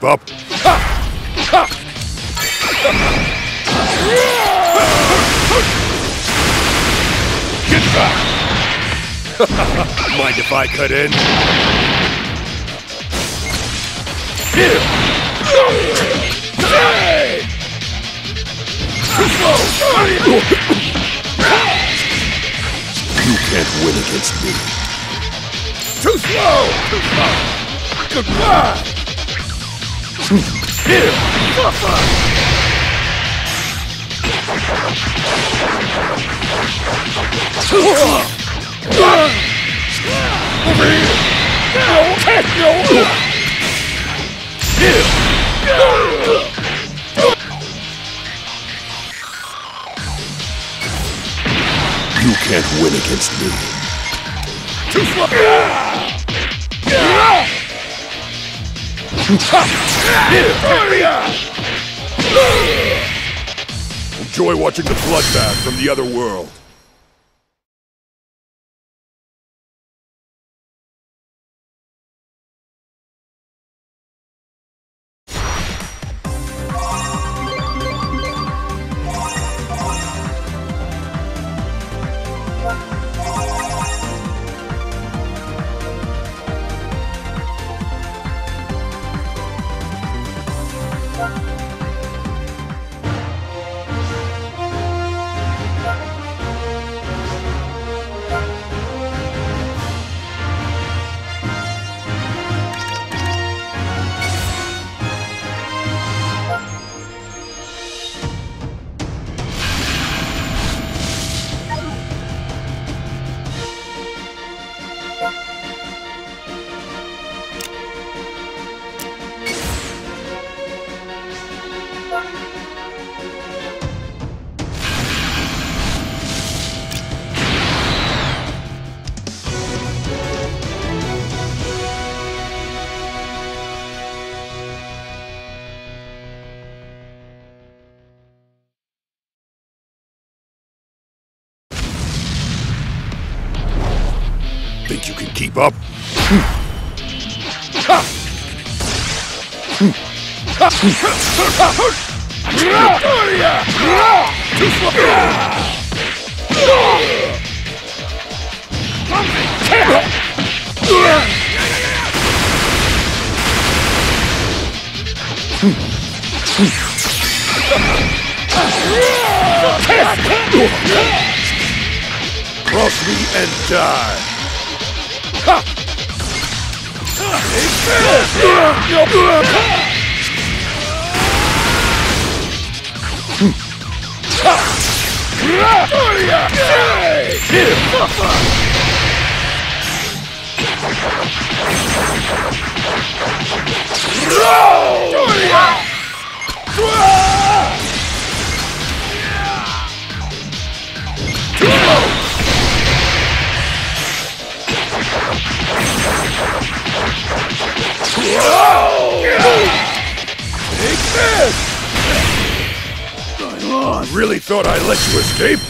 Keep up? Get back! Mind if I cut in? You can't win against me. Too slow! Too slow! Goodbye! You can't win against me. Enjoy watching the bloodbath from the other world. Keep up? Cross me and die! Oh! Really thought I let you escape?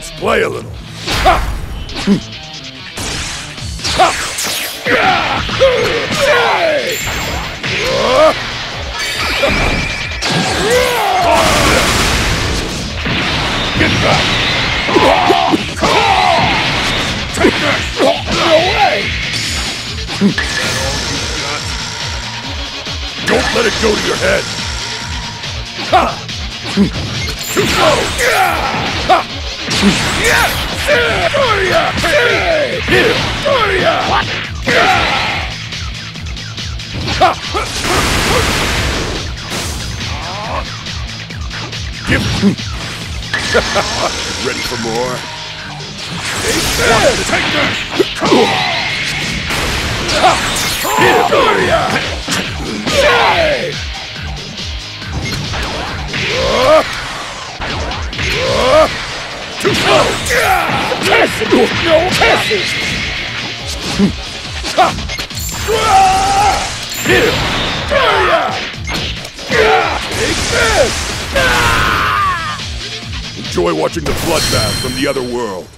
Let's play a little. Get back! Take this! No way! Don't let it go to your head! Ha! Too slow! Ready for more? Take this! Here, Doria! Yay! Too slow! Tessie! No, Tessie! Here! Doria! Take this! Enjoy watching the bloodbath from the other world.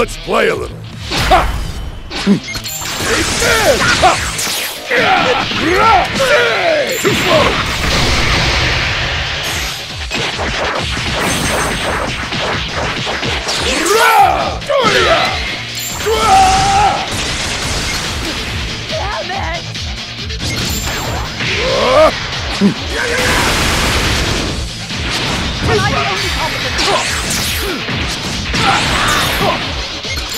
Let's play a little. Too slow! Doria! If there's anyone dying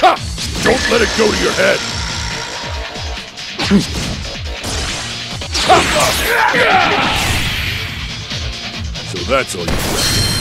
Ha! Don't let it go to your head! So that's all you got.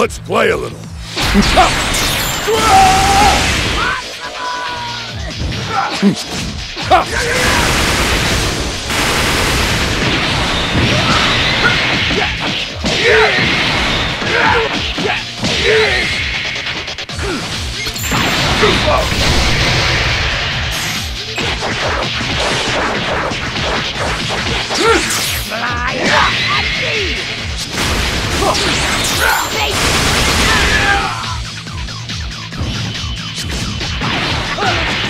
Let's play a little. Fly up, Take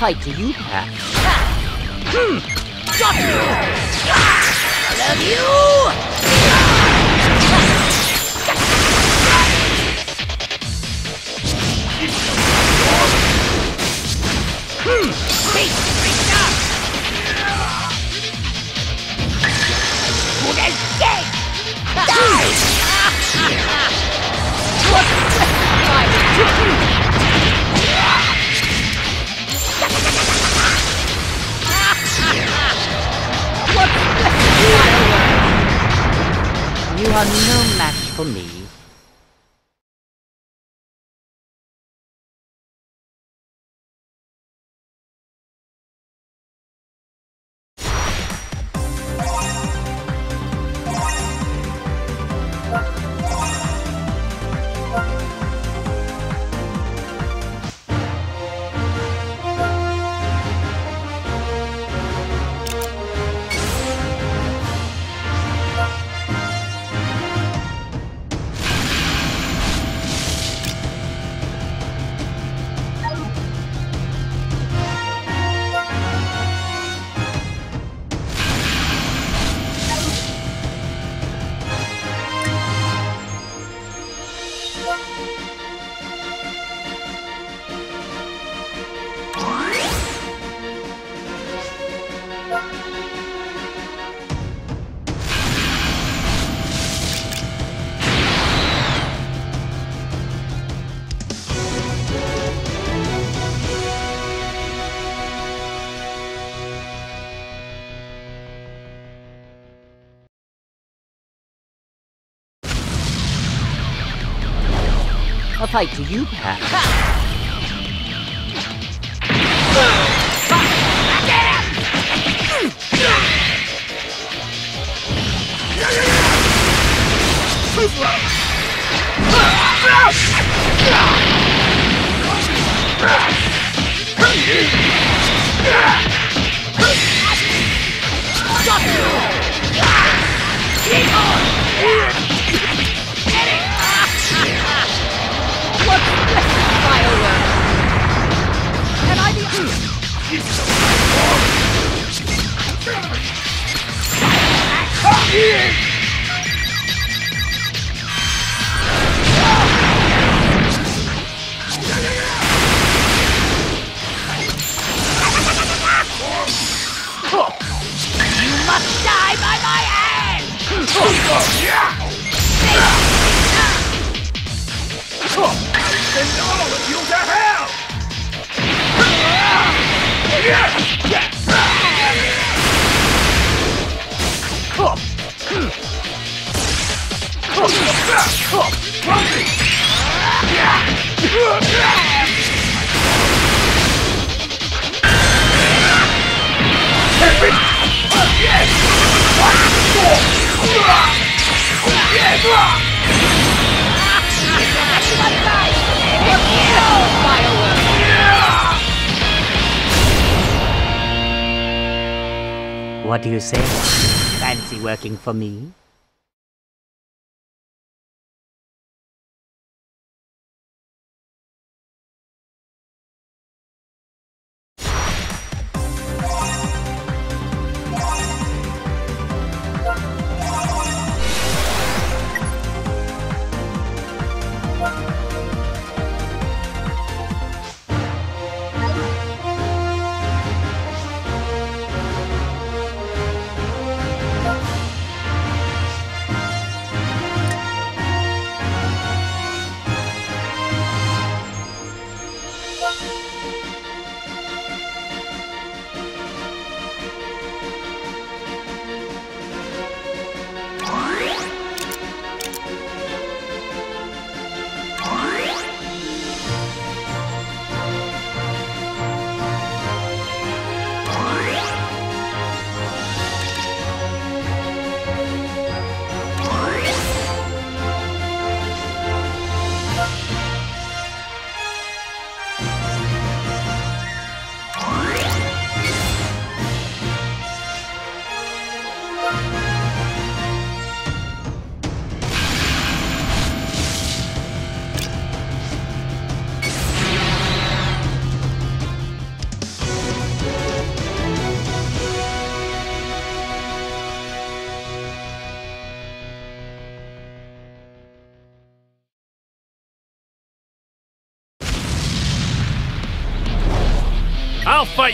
fight to you, perhaps. Hmm. Got you! I love you! For me. Fight to you, perhaps. For me?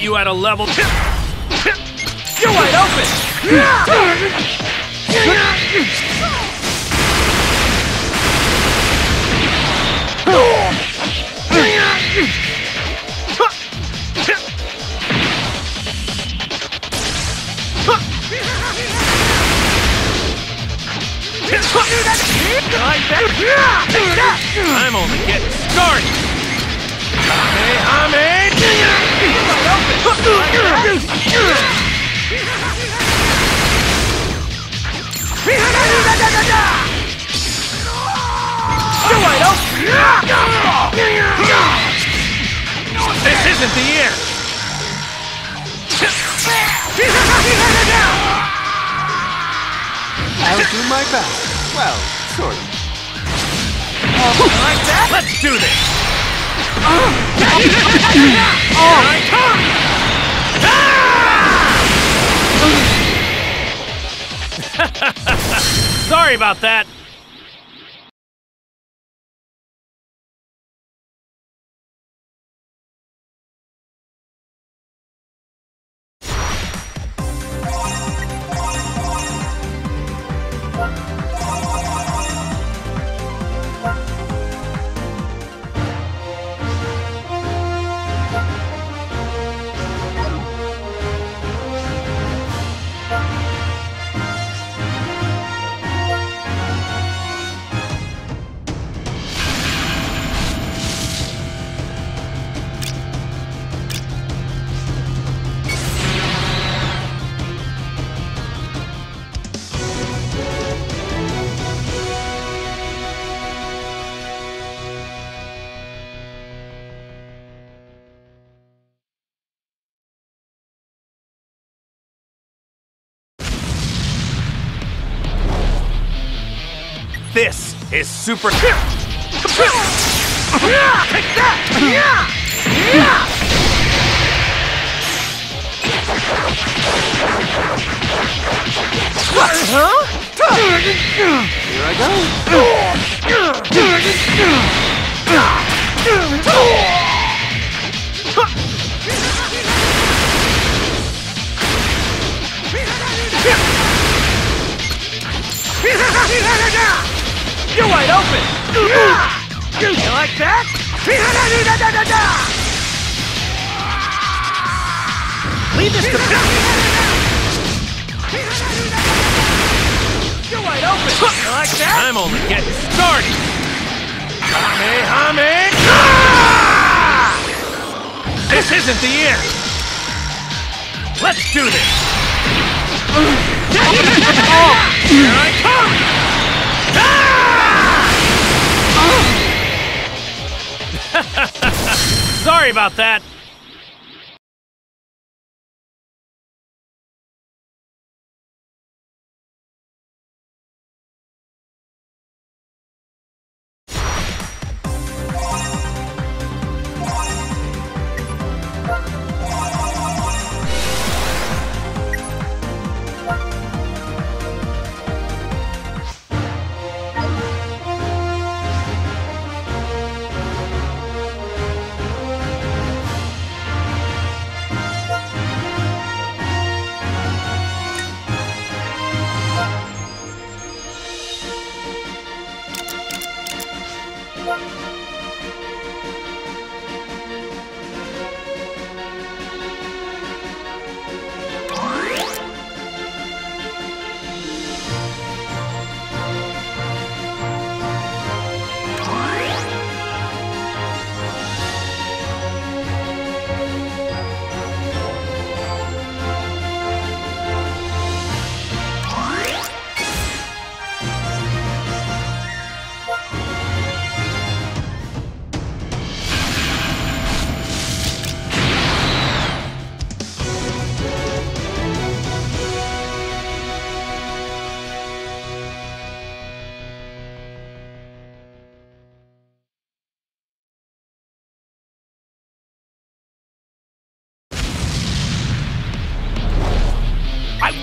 You at a level. You're wide open! I'm only getting started. This isn't the end. I'll do my best. Well, sort of. Like that? Let's do this. Sorry about that. This is super. Here I go. You're wide open! You like that? Leave this to me! You're wide open! You like that? I'm only getting started. Ah! This isn't the end. Let's do this. Here I come. Sorry about that.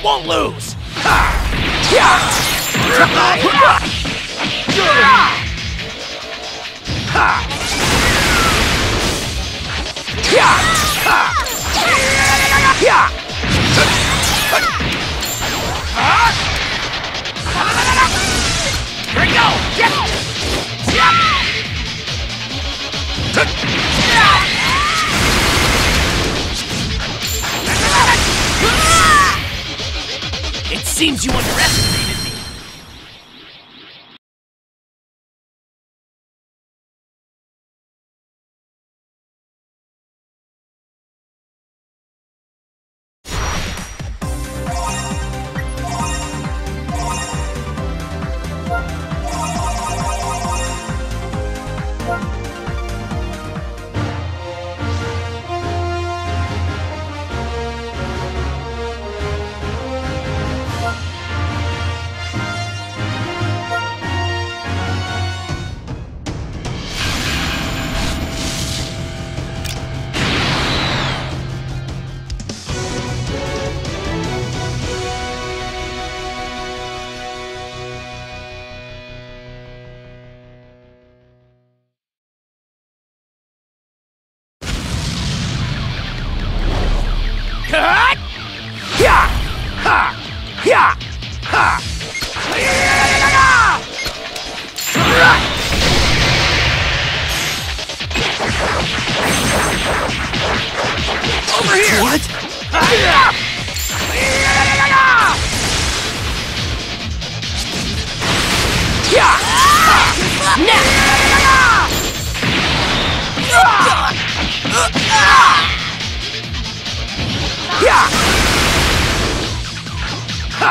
won't lose! Go! Yes! Yep! Seems you underestimated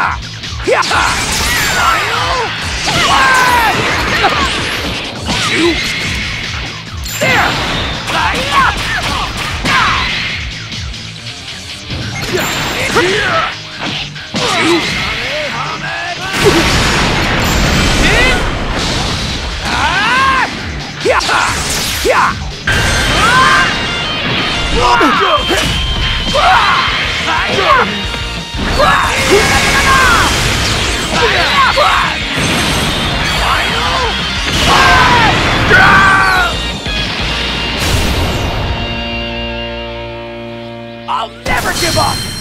Ha! Yeah! Final one! There! Hi-ya! Here! Ah! Yeah! Yeah! I'll never give up!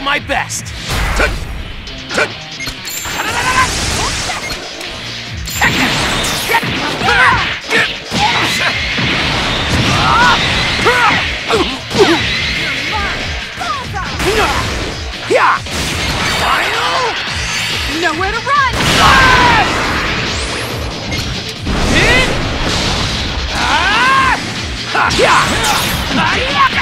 do my best. Nowhere to run! Hit! Ah! Ha!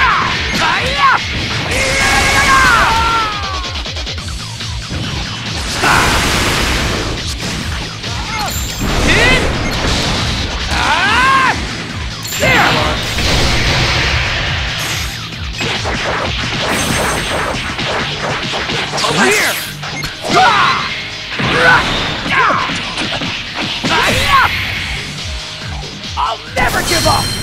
Over here! I'll never give up!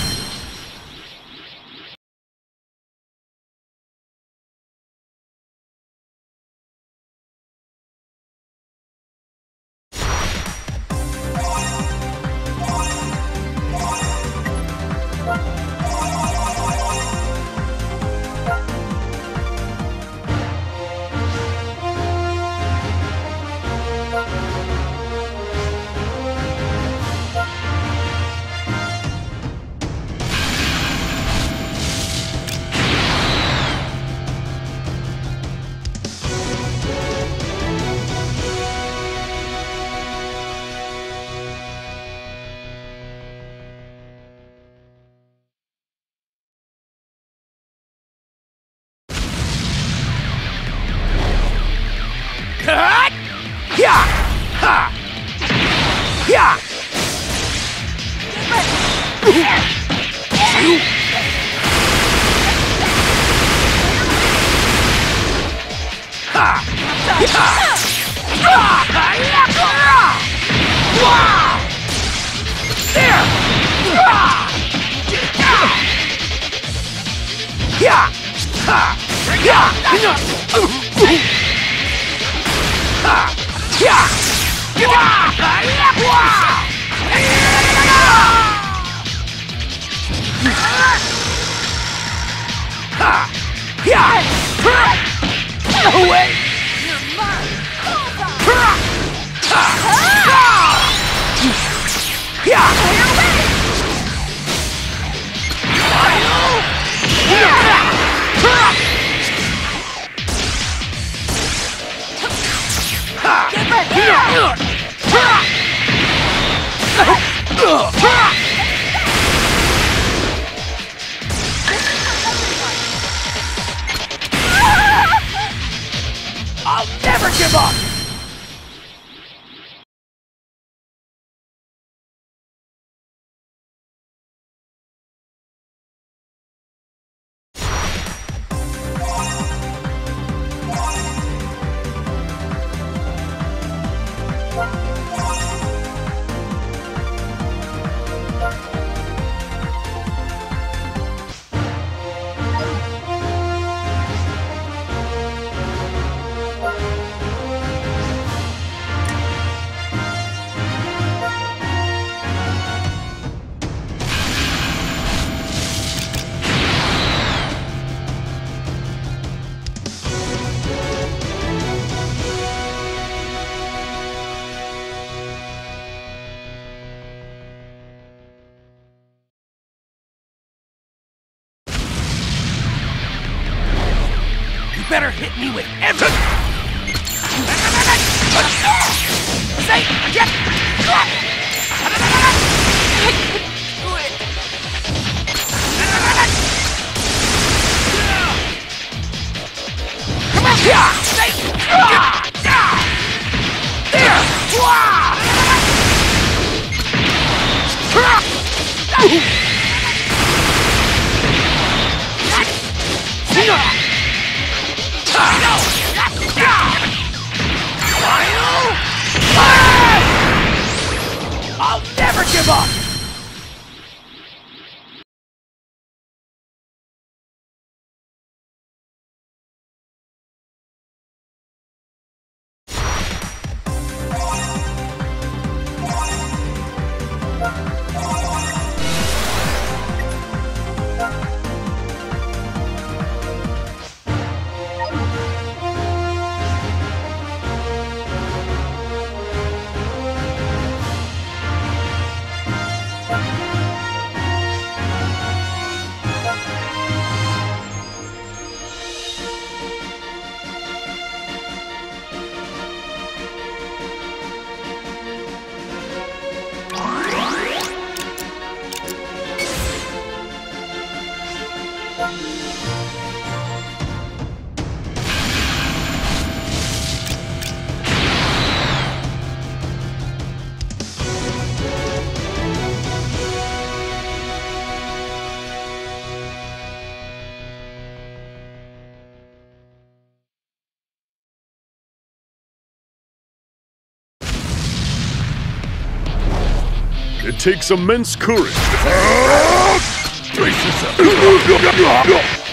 Takes immense courage. Brace yourself.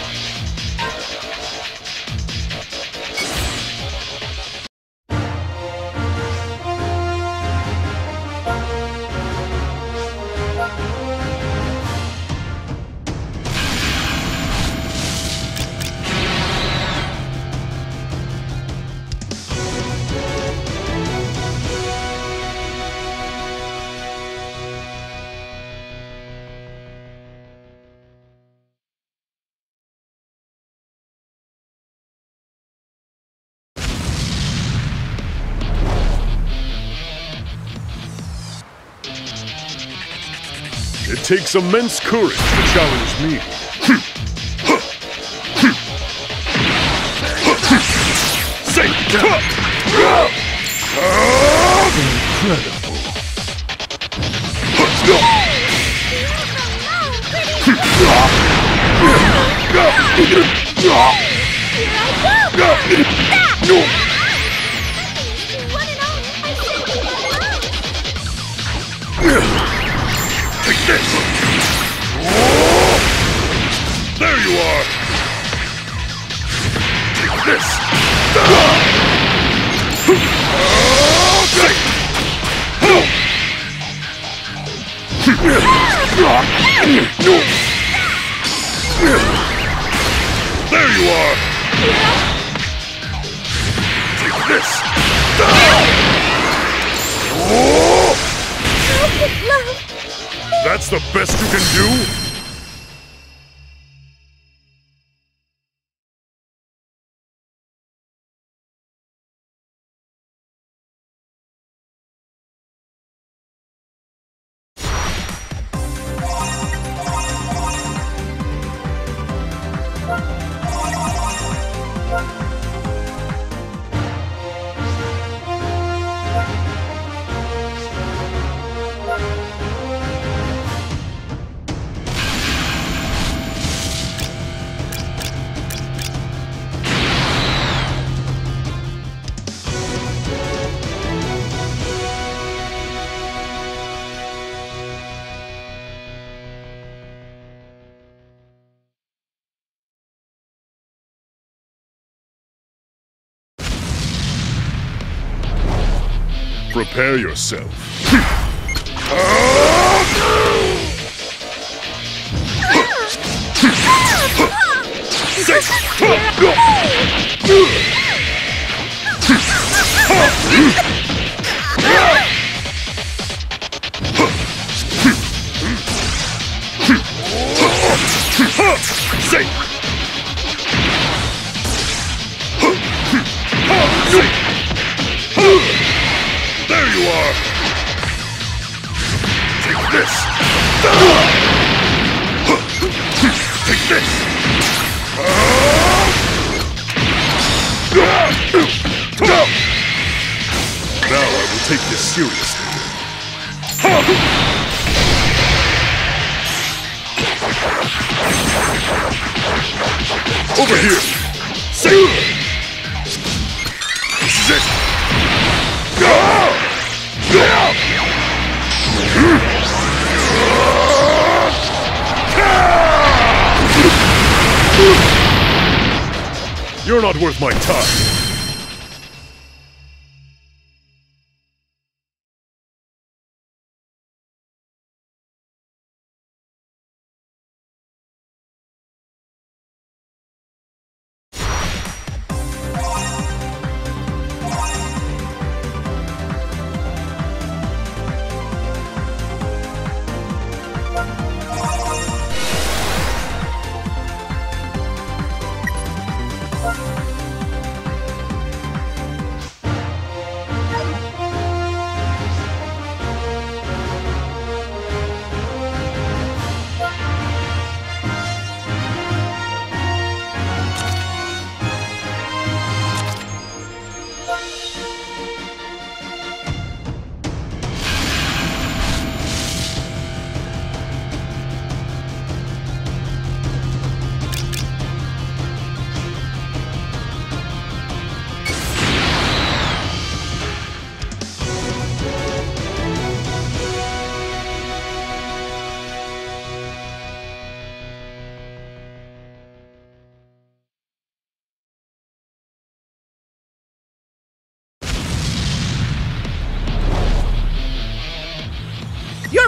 Takes immense courage to challenge me. Say, Take this! There you are! Take this! There you are! Take this! That's the best you can do? Prepare yourself. Say! Seriously. Over here! Say This is it! You're not worth my time.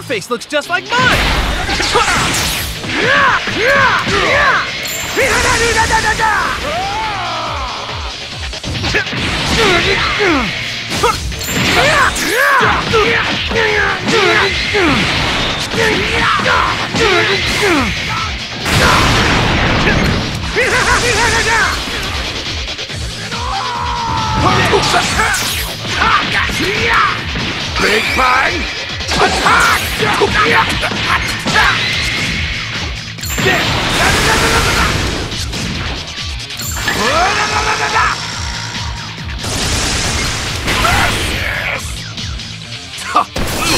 Face looks just like mine! Big Bang! Look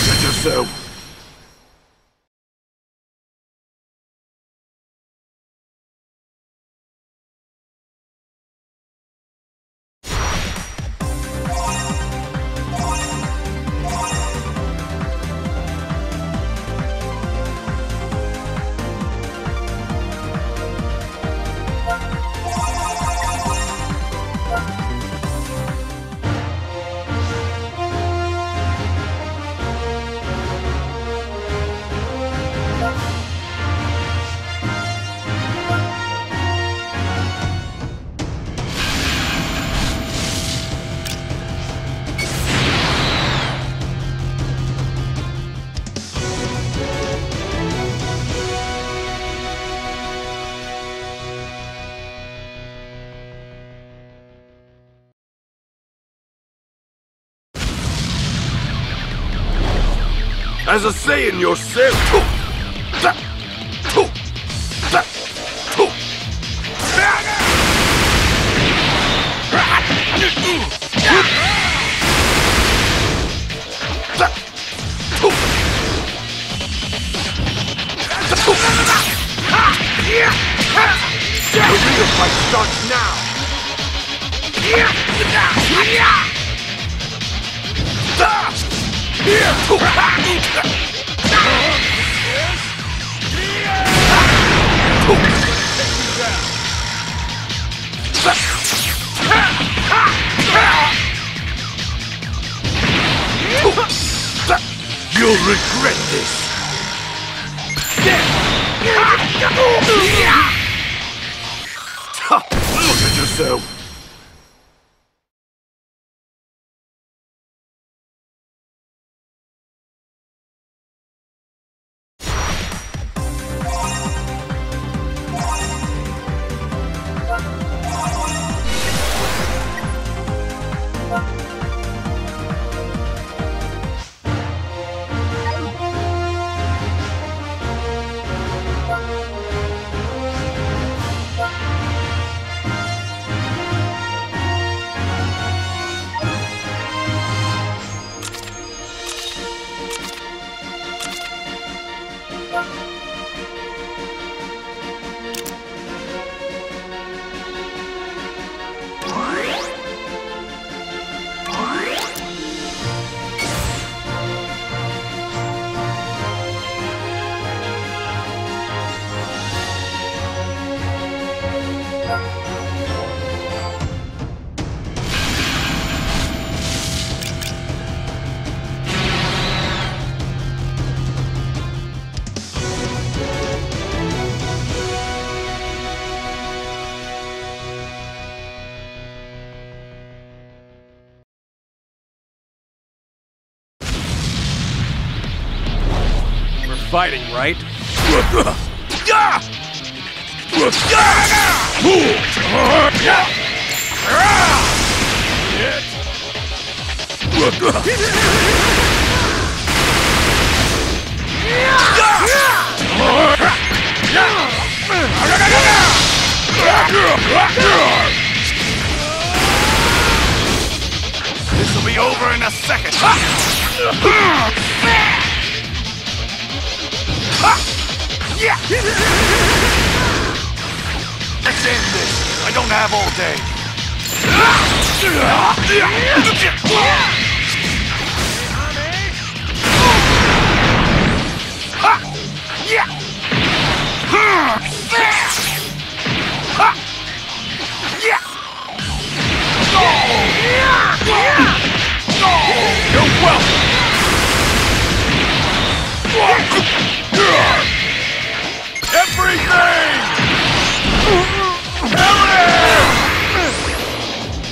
at yourself! As a saying yourself. Fighting, right? This'll be over in a second. Let's end this. I don't have all day. You're welcome. Everything!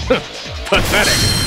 Pathetic!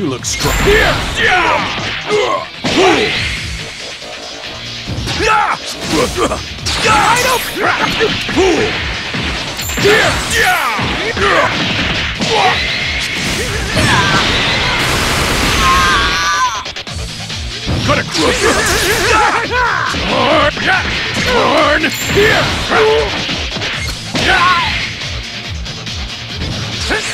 You look strong. Yes, yeah! Yeah! Yes yeah! Cut across. Turn here.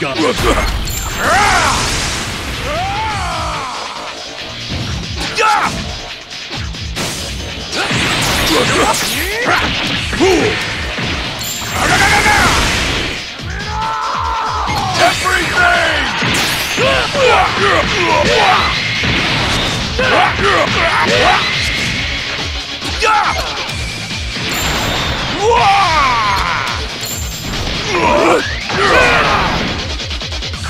gun. Everything!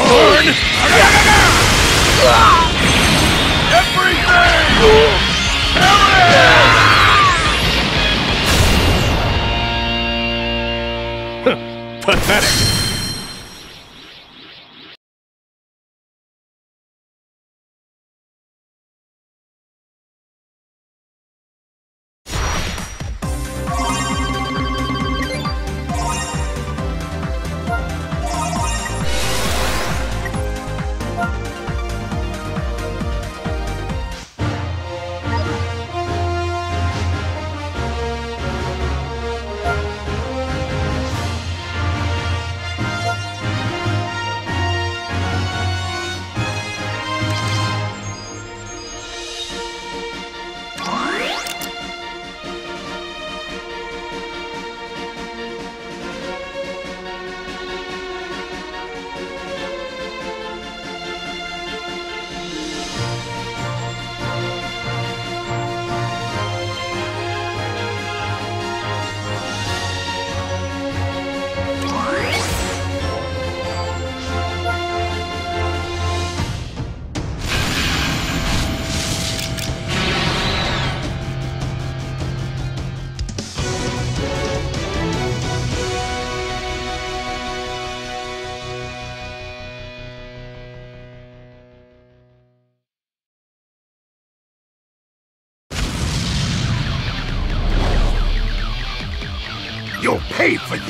Torn! Everything! Pathetic.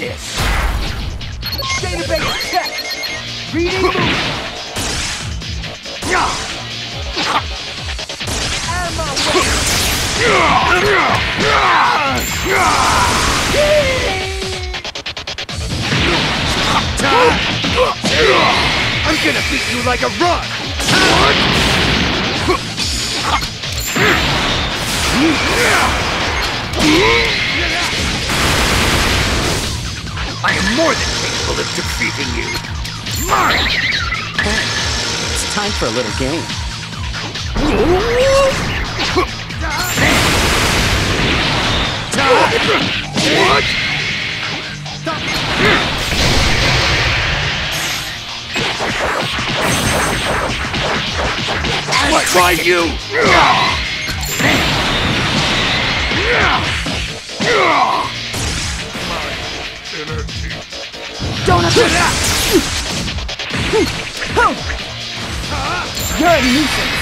This! Capable of defeating you! Mine! It's time for a little game. What? What by you? Don't attack. You're a nuisance.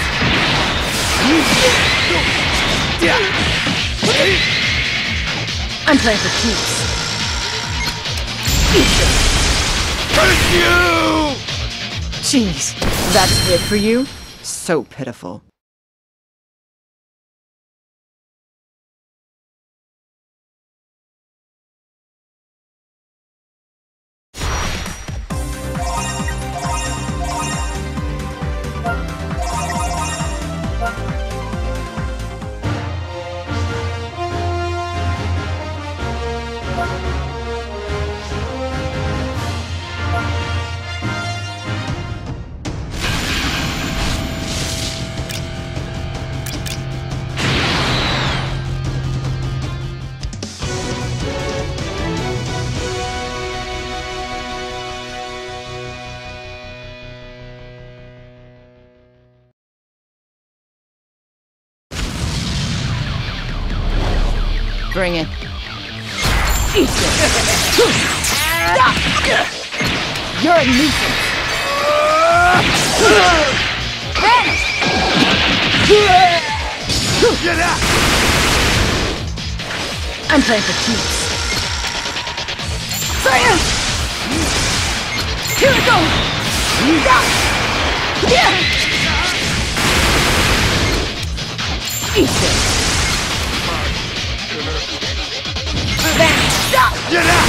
I'm playing for keeps. Curse you! Jeez, that's it for you? So pitiful. I'm playing for keeps. Fire! Here we go! Yeah! Yeah! It! Get out!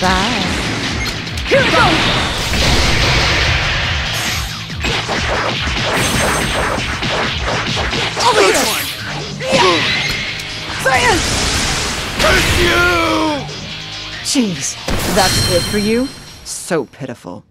Bye. Here we go! Over here! Yeah! Fire! Curse you! Jeez, that's it for you? So pitiful.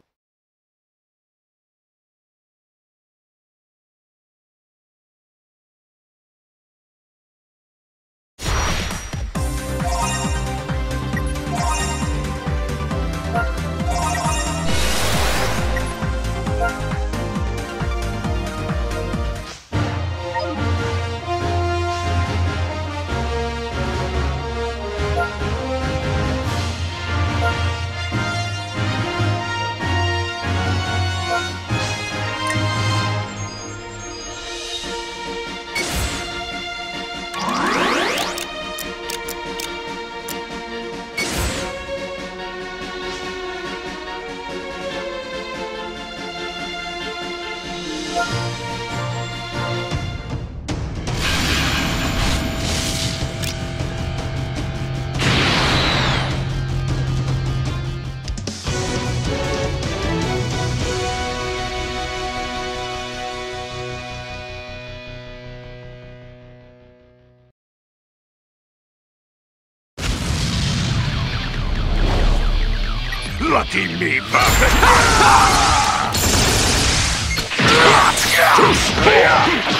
You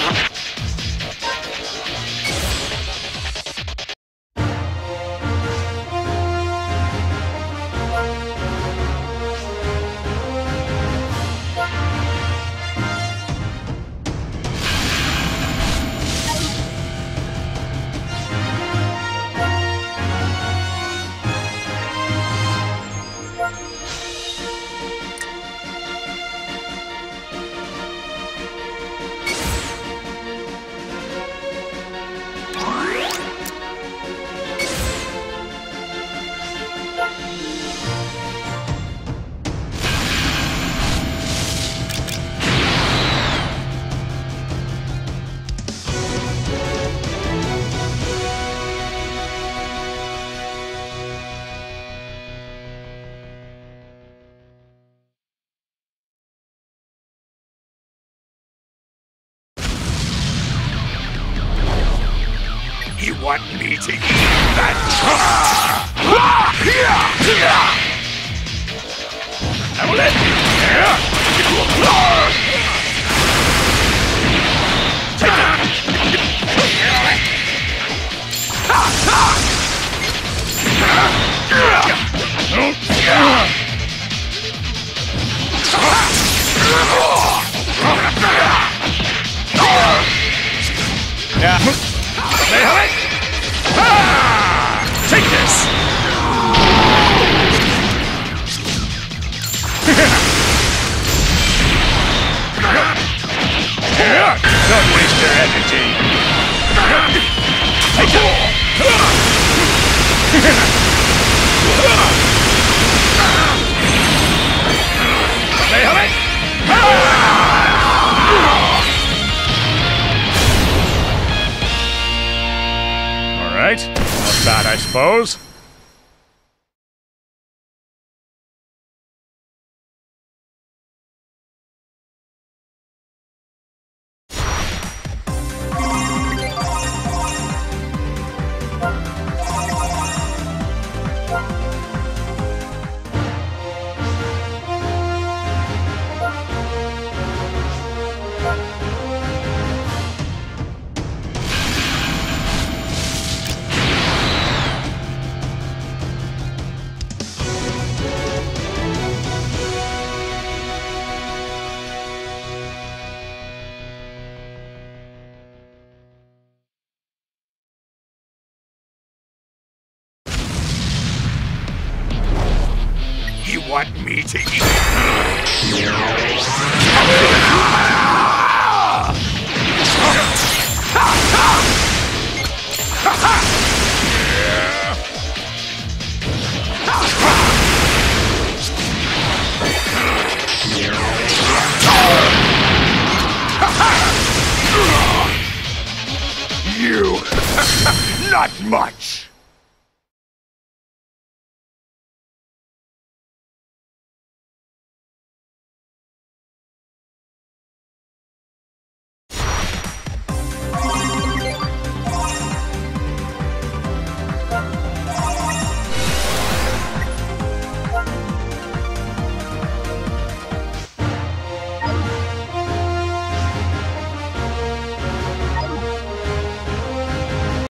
suppose.